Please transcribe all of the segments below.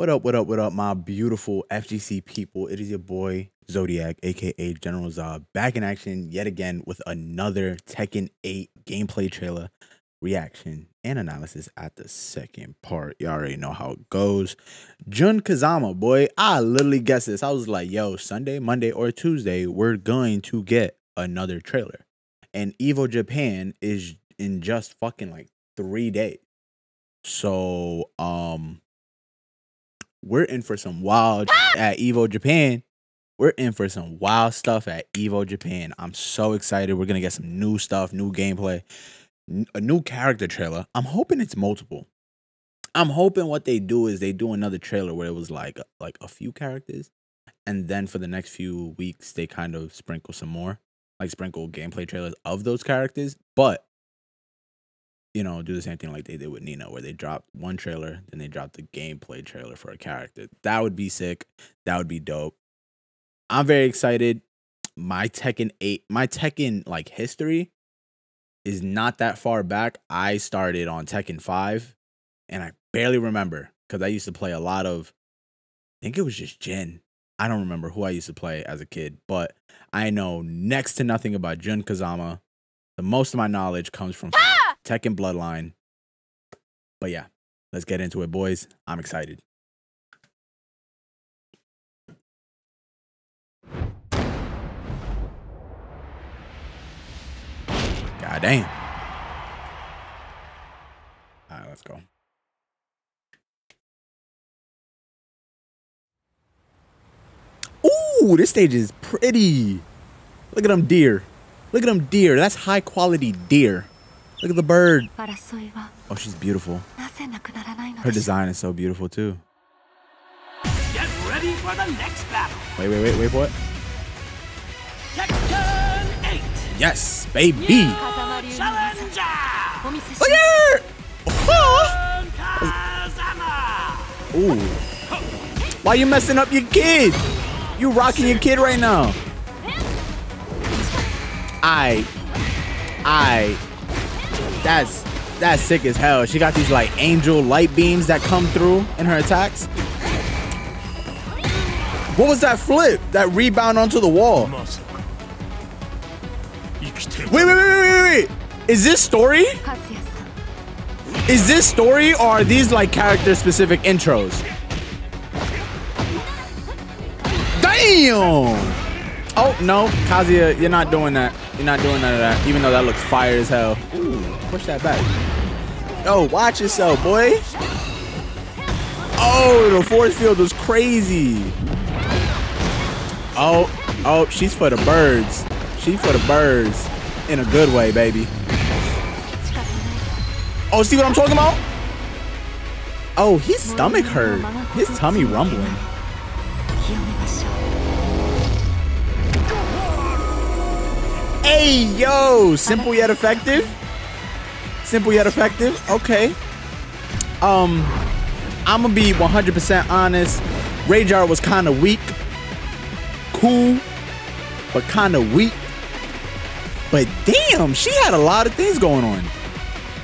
What up, what up, what up, my beautiful FGC people? It is your boy Zodiac, aka General Zod, back in action yet again with another Tekken 8 gameplay trailer reaction and analysis at the second part. You already know how it goes. Jun Kazama, boy, I literally guessed this. I was like, yo, Sunday, Monday, or Tuesday, we're going to get another trailer. And Evo Japan is in just fucking like three days. So, um, we're in for some wild ah! at Evo Japan. We're in for some wild stuff at Evo Japan. I'm so excited. We're gonna get some new stuff, new gameplay, a new character trailer. I'm hoping it's multiple. I'm hoping what they do is they do another trailer where it was like like a few characters, and then for the next few weeks they kind of sprinkle some more, like sprinkle gameplay trailers of those characters. But you know, do the same thing like they did with Nina, where they dropped one trailer, then they dropped the gameplay trailer for a character. That would be sick. That would be dope. I'm very excited. My Tekken 8, my Tekken like history is not that far back. I started on Tekken 5 and I barely remember because I used to play a lot of, I think it was just Jin. I don't remember who I used to play as a kid, but I know next to nothing about Jun Kazama. The most of my knowledge comes from ah! Tekken Bloodline. But yeah, let's get into it, boys. I'm excited. God damn. All right, let's go. Ooh, this stage is pretty. Look at them deer. Look at them deer. That's high quality deer. Look at the bird. Oh, she's beautiful. Her design is so beautiful too. Get ready for the next battle. Wait, wait, wait, wait for it. Tekken 8. Yes, baby. Challenger. Look at her. Oh. Kazama. Ooh. Why you messing up your kid? You rocking your kid right now. I, I, that's that's sick as hell. She got these like angel light beams that come through in her attacks. What was that flip? That rebound onto the wall? Wait, wait, wait, wait, wait. Is this story? Is this story or are these like character specific intros? Damn! Oh, no, Kazuya, you're not doing that. You're not doing none of that, even though that looks fire as hell. Ooh, push that back. Oh, watch yourself, boy. Oh, the force field was crazy. Oh, oh, she's for the birds. She's for the birds. In a good way, baby. Oh, see what I'm talking about? Oh, his stomach hurt. His tummy rumbling. Hey, yo, simple yet effective. Simple yet effective. Okay. Um, I'm gonna be 100% honest. Rage Art was kind of weak. Cool, but kind of weak. But damn, she had a lot of things going on.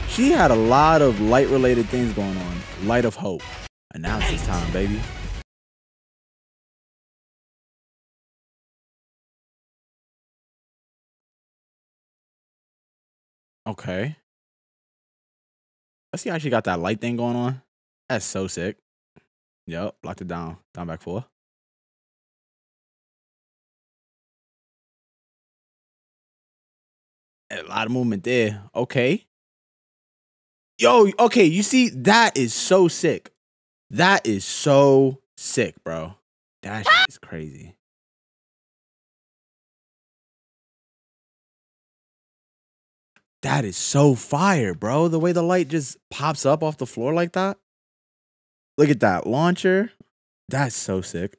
She had a lot of light related things going on. Light of hope. Analysis time, baby. Okay. Let's see how she got that light thing going on. That's so sick. Yep, locked it down. Down back four. A lot of movement there. Okay. Yo, okay, you see, that is so sick. That is so sick, bro. That is crazy. That is so fire, bro. The way the light just pops up off the floor like that. Look at that launcher. That's so sick.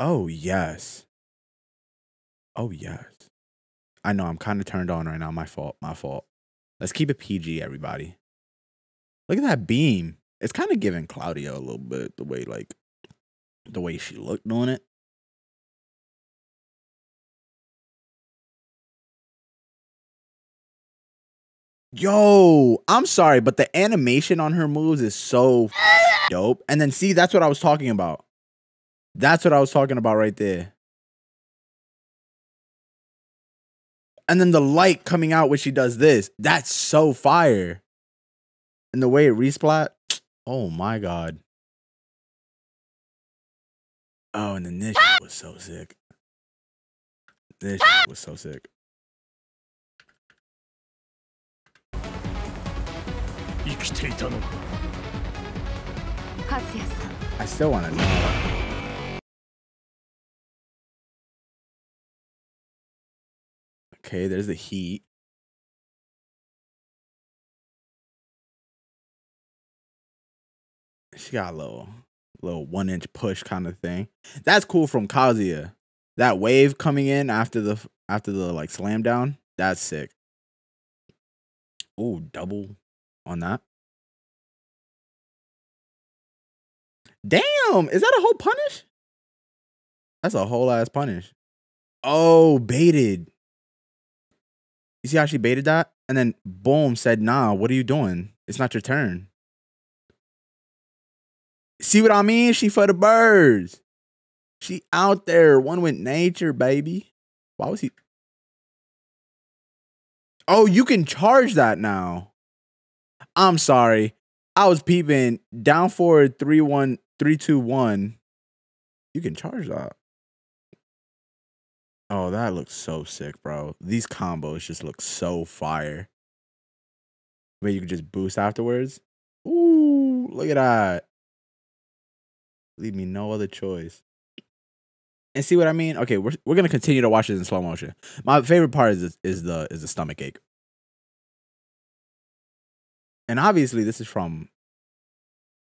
Oh, yes. Oh, yes. I know I'm kind of turned on right now. My fault. My fault. Let's keep it PG, everybody. Look at that beam. It's kind of giving Claudia a little bit the way, like, the way she looked on it. Yo, I'm sorry, but the animation on her moves is so dope. And then see, that's what I was talking about. That's what I was talking about right there. And then the light coming out when she does this. That's so fire. And the way it resplat. Oh my god. Oh, and then this was so sick. This was so sick. I still want to know. Okay, there's the heat. She got a little, little one inch push kind of thing. That's cool from Kazuya. That wave coming in after the after the like slam down. That's sick. Oh, double on that. Damn, is that a whole punish? That's a whole ass punish. Oh, baited. You see how she baited that? And then boom said, nah, what are you doing? It's not your turn. See what I mean? She for the birds. She out there, one with nature, baby. Why was he? Oh, you can charge that now. I'm sorry. I was peeping down forward three one three two one. You can charge that. Oh, that looks so sick, bro. These combos just look so fire. Where you can just boost afterwards. Ooh, look at that. Leave me no other choice. And see what I mean? Okay, we're we're gonna continue to watch this in slow motion. My favorite part is is the is the stomach ache. And obviously this is from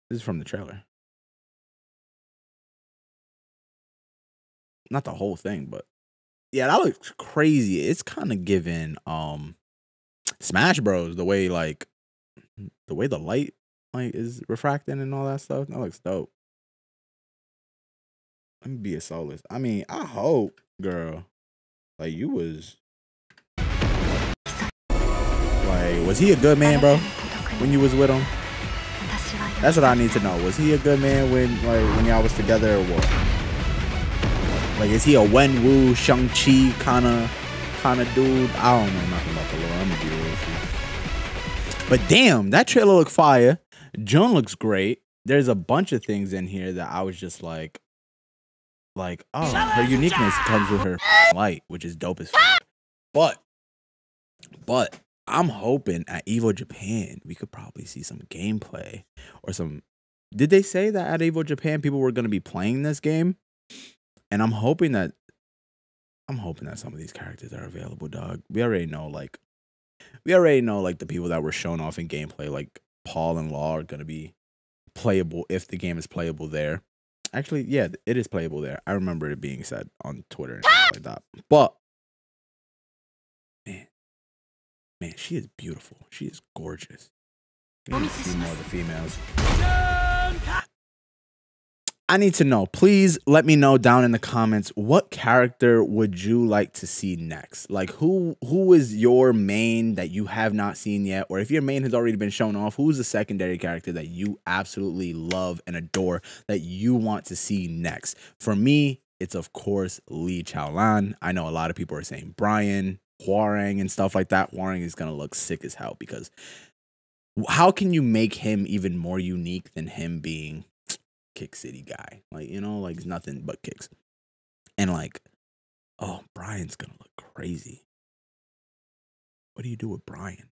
this is from the trailer. Not the whole thing, but yeah, that looks crazy. It's kind of given um Smash Bros. the way like the way the light like is refracting and all that stuff. That looks dope. Let me be a soloist. I mean, I hope, girl, like you was like, was he a good man, bro? When you was with him? That's what I need to know. Was he a good man when like when y'all was together or what? Like, is he a Wenwu Shang Chi kind of kind of dude? I don't know nothing about the lore. I'm gonna be real with you. But damn, that trailer look fire. Jun looks great. There's a bunch of things in here that I was just like, like, oh, her uniqueness comes with her light, which is dope as fuck. But, but I'm hoping at Evo Japan we could probably see some gameplay or some. Did they say that at Evo Japan people were going to be playing this game? And I'm hoping that I'm hoping that some of these characters are available, dog. We already know like we already know like the people that were shown off in gameplay, like Paul and Law are gonna be playable if the game is playable there. Actually, yeah, it is playable there. I remember it being said on Twitter and stuff like that. But man, she is beautiful. She is gorgeous. We need to see more of the females. I need to know. Please let me know down in the comments what character would you like to see next? Like who who is your main that you have not seen yet or if your main has already been shown off, who's the secondary character that you absolutely love and adore that you want to see next? For me, it's of course Lee Chaolan. I know a lot of people are saying Brian, Hwoarang and stuff like that. Hwoarang is going to look sick as hell because how can you make him even more unique than him being kick city guy. Like, you know, like nothing but kicks. And like, oh, Brian's gonna look crazy. What do you do with Brian?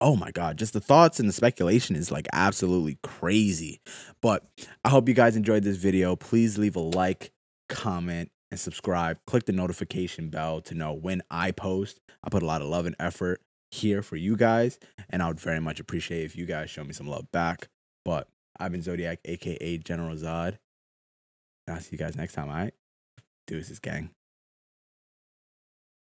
Oh my god, just the thoughts and the speculation is like absolutely crazy. But I hope you guys enjoyed this video. Please leave a like, comment, and subscribe. Click the notification bell to know when I post. I put a lot of love and effort here for you guys, and I would very much appreciate if you guys show me some love back. But I've been Zodiac, aka General Zod. And I'll see you guys next time, all right? Deuces, gang.